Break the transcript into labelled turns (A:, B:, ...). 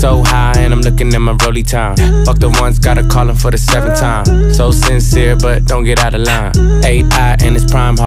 A: So high, and I'm looking at my rolly time. Fuck the ones, gotta call him for the seventh time. So sincere, but don't get out of line. AI and it's prime.